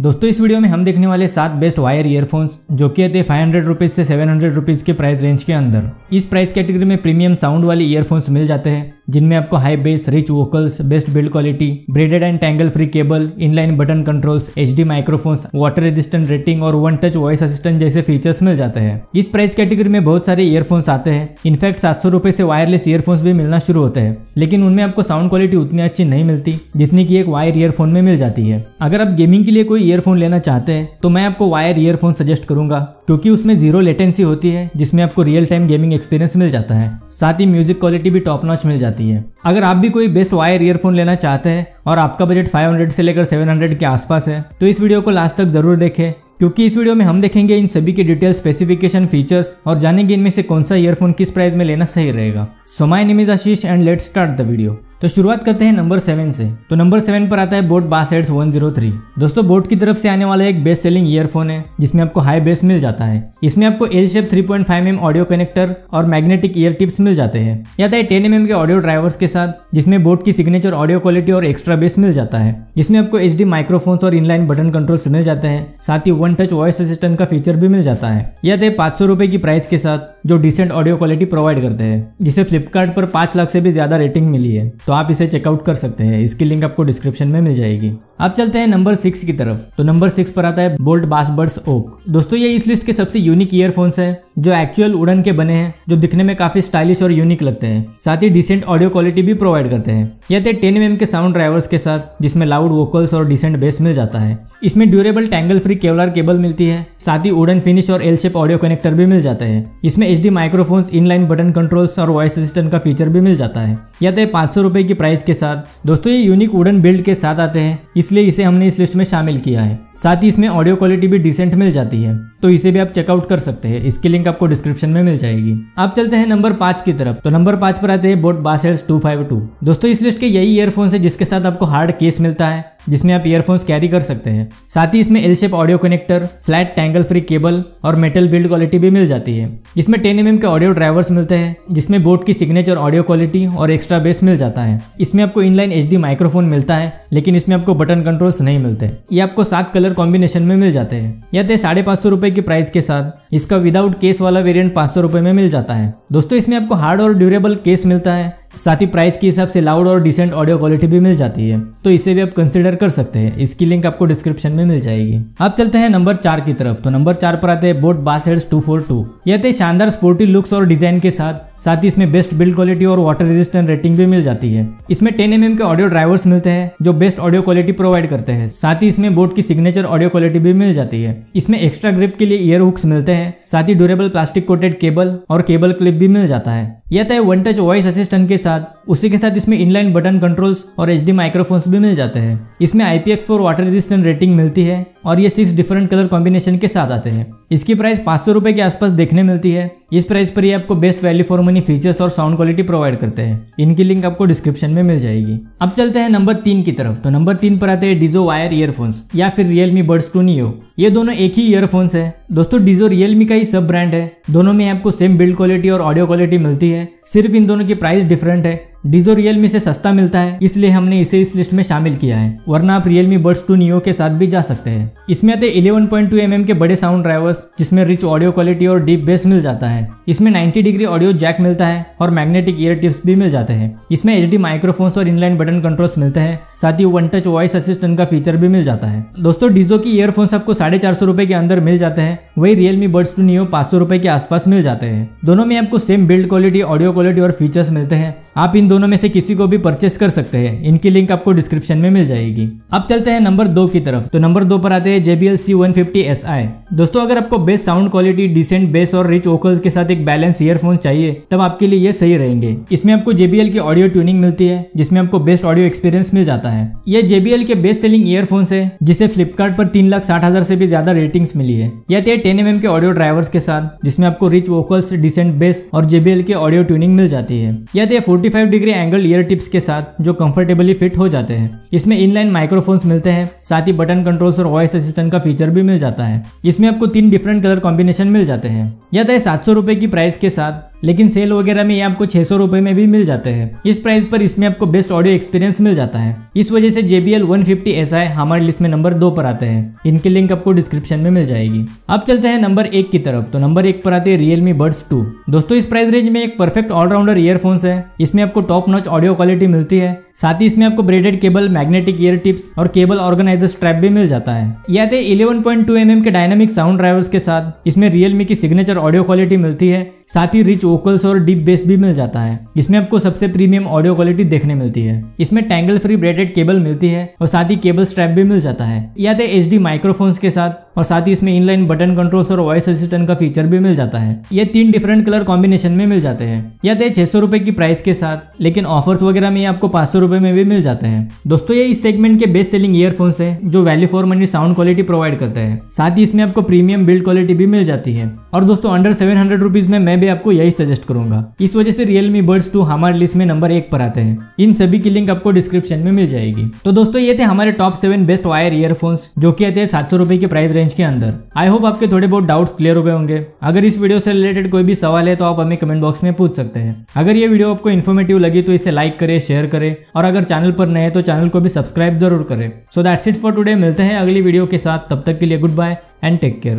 दोस्तों, इस वीडियो में हम देखने वाले सात बेस्ट वायर ईयरफोन्स जो कि आते फाइव हंड्रेड रुपीज़ से सेवन हंड्रेड रुपीज़ के प्राइस रेंज के अंदर। इस प्राइस कैटेगरी में प्रीमियम साउंड वाले ईयरफोन्स मिल जाते हैं, जिनमें आपको high bass rich vocals best build quality braided and tangle free cable inline button controls H microphones water resistant rating और वन टच वॉइस असिस्टेंट जैसे फीचर्स मिल जाते हैं। इस प्राइस कैटेगरी में बहुत सारे ईयरफोन्स आते हैं। इनफैक्ट सात सौ से वायरलेस ईयरफोन्स भी मिलना शुरू होते हैं। लेकिन उनमें आपको साउंड क्वालिटी उतनी अच्छी नहीं मिलती, जितनी की एक वायर ईयरफोन में मिल जाती है। अगर आप गेमिंग के लिए कोई ईयरफोन लेना चाहते हैं तो मैं आपको वायर ईयरफोन सजेस्ट करूँगा, क्योंकि उसमें ज़ीरो लेटेंसी होती है, जिसमें आपको रियल टाइम गेमिंग एक्सपीरियंस मिल जाता है। साथ ही म्यूज़िक क्वालिटी भी टॉप नॉच मिल जाती है। अगर आप भी कोई बेस्ट वायर ईयरफोन लेना चाहते हैं और आपका बजट 500 से लेकर 700 के आसपास है। तो इस वीडियो को लास्ट तक ज़रूर देखें, क्योंकि इस वीडियो में हम देखेंगे इन सभी के डिटेल स्पेसिफिकेशन फीचर्स और जानेंगे इनमें से कौन सा ईयरफोन किस प्राइस में लेना सही रहेगा। So my name is Ashish and let's start the video तो शुरुआत करते हैं नंबर सेवन से। तो नंबर सेवन पर आता है boat bassheads one zero three दोस्तों बोट की तरफ़ से आने वाला एक बेस्ट सेलिंग ईयरफोन है, जिसमें आपको हाई बेस मिल जाता है। इसमें आपको L shape three point five M audio connector और मैग्नेटिक ईयर टिप्स मिल जाते हैं। या है टेन एम के ऑडियो ड्राइवर्स के साथ, जिसमें बोट की सिग्नेचर ऑडियो क्वालिटी और एक्स्ट्रा बेस मिल जाता है। जिसमें आपको एच डी माइक्रोफोन्स और इनलाइन बटन कंट्रोल्स मिल जाते हैं। साथ ही वन टच वॉइस असिस्टेंट का फीचर भी मिल जाता है। या है पाँच सौ रुपए की प्राइस के साथ जो डिसेंट ऑडियो क्वालिटी प्रोवाइड करते हैं, जिसे फ्लिपकार्ट पर पाँच लाख से भी ज़्यादा रेटिंग मिली है। तो आप इसे चेकआउट कर सकते हैं। इसकी लिंक आपको डिस्क्रिप्शन में मिल जाएगी। अब चलते हैं नंबर सिक्स की तरफ़। तो नंबर सिक्स पर आता है बोल्ट बासबर्ड्स ओक दोस्तों, ये इस लिस्ट के सबसे यूनिक ईयरफोन्स है, जो एक्चुअल उड़न के बने हैं, जो दिखने में काफ़ी स्टाइलिश और यूनिक लगते हैं। साथ ही डिसेंट ऑडियो क्वालिटी भी प्रोवाइड करते हैं। यह थे टेन एम के साउंड ड्राइवर्स के साथ, जिसमें लाउड वोकल्स और डिसेंट बेस मिल जाता है। इसमें durable tangle free kevlar cable मिलती है, साथ ही वुडन फिनिश और एल शेप ऑडियो कनेक्टर भी मिल जाते हैं। इसमें H D microphones inline button controls और वॉइस असिस्टेंट का फीचर भी मिल जाता है। यह तो पाँच सौ की प्राइस के साथ। दोस्तों, ये यूनिक वुडन बिल्ड के साथ आते हैं, इसलिए इसे हमने इस लिस्ट में शामिल किया है। साथ ही इसमें ऑडियो क्वालिटी भी डिसेंट मिल जाती है तो इसे भी आप चेकआउट कर सकते हैं। इसकी लिंक आपको डिस्क्रिप्शन में मिल जाएगी। आप चलते हैं नंबर पाँच की तरफ़। तो नंबर पाँच पर आते हैं boat bassheads two five two दोस्तों, इस लिस्ट के यही ईयरफोन है जिसके साथ आपको हार्ड केस मिलता है। जिसमें आप ईयरफोन्स कैरी कर सकते हैं। साथ ही इसमें L shape audio connector flat tangle free cable और मेटल बिल्ड क्वालिटी भी मिल जाती है। इसमें टेन एम के ऑडियो ड्राइवर्स मिलते हैं, जिसमें बोट की सिग्नेचर ऑडियो क्वालिटी और एक्स्ट्रा बेस मिल जाता है। इसमें आपको इनलाइन एचडी माइक्रोफोन मिलता है, लेकिन इसमें आपको बटन कंट्रोल्स नहीं मिलते। ये आपको सात कलर कॉम्बिनेशन में मिल जाते हैं। या तो साढ़े पाँच सौ रुपए की प्राइस के साथ इसका विदाउट केस वाला वेरियंट पाँच सौ रुपए में मिल जाता है। दोस्तों, इसमें आपको हार्ड और ड्यूरेबल केस मिलता है साथ ही प्राइस के हिसाब से लाउड और डिसेंट ऑडियो क्वालिटी भी मिल जाती है। तो इसे भी आप कंसिडर कर सकते हैं। इसकी लिंक आपको डिस्क्रिप्शन में मिल जाएगी। अब चलते हैं नंबर चार की तरफ़। तो नंबर चार पर आते हैं बोट बास हेड्स टू फोर टू यह थे शानदार स्पोर्टी लुक्स और डिज़ाइन के साथ। साथ ही इसमें बेस्ट बिल्ड क्वालिटी और वाटर रेजिस्टेंट रेटिंग भी मिल जाती है। इसमें टेन एम के ऑडियो ड्राइवर्स मिलते हैं, जो बेस्ट ऑडियो क्वालिटी प्रोवाइड करते हैं। साथ ही इसमें बोट की सिग्नेचर ऑडियो क्वालिटी भी मिल जाती है। इसमें एक्स्ट्रा ग्रिप के लिए ईयर हुक्स मिलते हैं, साथ ही ड्यूरेबल प्लास्टिक कोटेड केबल और केबल क्लिप भी मिल जाता है। यह था वन टच वॉइस असिस्टेंट के साथ उसी के साथ इसमें इनलाइन बटन कंट्रोल्स और एच डी माइक्रोफोन्स भी मिल जाते हैं। इसमें IPX four water resistant rating मिलती है और ये सिक्स डिफरेंट कलर कॉम्बिनेशन के साथ आते हैं। इसकी प्राइस पाँच सौ रुपए के आसपास देखने मिलती है। इस प्राइस पर ये आपको best value for money features और साउंड क्वालिटी प्रोवाइड करते हैं। इनकी लिंक आपको डिस्क्रिप्शन में मिल जाएगी। अब चलते हैं नंबर तीन की तरफ़। तो नंबर तीन पर आते हैं डिजो वायर ईयरफोन्स या फिर रियलमी बर्ड्स टू नियो ये दोनों एक ही ईयरफोन्स है। दोस्तों डिजो रियलमी का ही सब ब्रांड है। दोनों में आपको सेम बिल्ड क्वालिटी और ऑडियो क्वालिटी मिलती है। सिर्फ़ इन दोनों की प्राइस डिफरेंट है। डीजो रियलमी से सस्ता मिलता है, इसलिए हमने इसे इस लिस्ट में शामिल किया है। वरना आप रियलमी बर्ड्स टू नियो के साथ भी जा सकते हैं। इसमें आते 11.2 पॉइंट mm के बड़े साउंड ड्राइवर्स जिसमें रिच ऑडियो क्वालिटी और डीप बेस मिल जाता है। इसमें 90 डिग्री ऑडियो जैक मिलता है और मैग्नेटिक ईयर टिप्स भी मिल जाते हैं। इसमें एच डी माइक्रोफोन्स और इनलाइन बटन कंट्रोल्स मिलते हैं। साथ ही वन टच वॉइस असिस्टेंट का फीचर भी मिल जाता है। दोस्तों डीजो की ईयरफोन्स आपको साढ़े चार सौ रुपए के अंदर मिल जाते हैं। वही रियलमी बर्ड्स टू नियो पाँच सौ के आसपास मिल जाते हैं। दोनों में आपको same build quality audio quality और फीचर्स मिलते हैं। आप इन दोनों में से किसी को भी परचेस कर सकते हैं। इनकी लिंक आपको डिस्क्रिप्शन में मिल जाएगी। अब चलते हैं नंबर दो की तरफ़। तो नंबर दो पर आते हैं JBL C150 SI दोस्तों, अगर आपको best sound quality decent bass और रिच वोकल्स के साथ एक बैलेंस ईयरफोन चाहिए, तब आपके लिए ये सही रहेंगे। इसमें आपको JBL की ऑडियो ट्यूनिंग मिलती है, जिसमें आपको बेस्ट ऑडियो एक्सपीरियंस मिल जाता है। ये JBL के बेस्ट सेलिंग ईयरफोन है, जिसे फ्लिपकार्ट पर तीन लाख साठ हज़ार से भी ज़्यादा रेटिंग्स मिली है। यह थे टेन एम के ऑडियो ड्राइवर्स के साथ, जिसमें आपको रिच वोकल्स डिसेंट बेस और JBL के ऑडियो ट्यूनिंग मिल जाती है। यह थे 45 डिग्री एंगल ईयर टिप्स के साथ जो कंफर्टेबली फिट हो जाते हैं। इसमें इनलाइन माइक्रोफोन्स मिलते हैं, साथ ही बटन कंट्रोल्स और वॉइस असिस्टेंट का फीचर भी मिल जाता है। इसमें आपको तीन डिफरेंट कलर कॉम्बिनेशन मिल जाते हैं। यह था सात सौ की प्राइस के साथ, लेकिन सेल वगैरह में ये आपको छह सौ में भी मिल जाते हैं। इस प्राइस पर इसमें आपको बेस्ट ऑडियो एक्सपीरियंस मिल जाता है। इस वजह से JBL 150 SI हमारे लिस्ट में नंबर दो पर आते हैं। इनकी लिंक आपको डिस्क्रिप्शन में मिल जाएगी। अब चलते हैं नंबर एक की तरफ़। तो नंबर एक पर आते हैं रियलमी बर्ड्स टू दोस्तों, इस प्राइस रेंज में एक परफेक्ट ऑलराउंडर ईयरफोन्स है। इसमें आपको टॉप नॉच ऑडियो क्वालिटी मिलती है। साथ ही इसमें आपको braided cable magnetic ear tips और केबल ऑर्गेनाइजर स्ट्रैप भी मिल जाता है। ये आते इलेवन पॉइंट टू एम के डायनामिक साउंड ड्राइवर्स के साथ। इसमें रियलमी की सिग्नेचर ऑडियो क्वालिटी मिलती है। साथ ही रिच वोकल्स और डीप बेस भी मिल जाता है। इसमें आपको सबसे प्रीमियम ऑडियो क्वालिटी देखने मिलती है। इसमें टैंगल फ्री ब्रेडेड केबल मिलती है और साथ ही केबल स्ट्रैप भी मिल जाता है। ये आते एच डी माइक्रोफोन्स के साथ और साथ ही इसमें इनलाइन बटन कंट्रोल्स और वॉइस असिस्टेंट का फीचर भी मिल जाता है। ये तीन डिफरेंट कलर कॉम्बिनेशन में मिल जाते हैं। ये आते छह सौ रुपए की प्राइस के साथ। लेकिन ऑफर्स वगैरह में आपको पाँच सौ में भी मिल जाते हैं। दोस्तों, ये इस सेगमेंट के बेस्ट सेलिंग ईयरफोन्स है, जो value for money sound quality provide करते हैं। साथ ही इसमें आपको प्रीमियम बिल्ड क्वालिटी भी मिल जाती है। और दोस्तों अंडर सेवन हंड्रेड में मैं भी आपको यही सजेस्ट करूँगा। इस वजह से रियलमी बर्ड्स टू हमारे लिस्ट में नंबर एक पर आते हैं। इन सभी की लिंक आपको डिस्क्रिप्शन में मिल जाएगी। तो दोस्तों, ये थे हमारे top seven best wire earphones जो कि आते हैं सात सौ रुपए के प्राइस रेंज के अंदर। आई होप आपके थोड़े बहुत डाउट्स क्लियर हो गए होंगे। अगर इस वीडियो से रिलेटेड कोई भी सवाल है तो आप हमें कमेंट बॉक्स में पूछ सकते हैं। अगर ये वीडियो आपको इन्फॉर्मेटिव लगी तो इसे लाइक करें शेयर करें। और अगर चैनल पर नए तो चैनल को भी सब्सक्राइब ज़रूर करें। So that's it for today मिलते हैं अगली वीडियो के साथ। तब तक के लिए goodbye and take care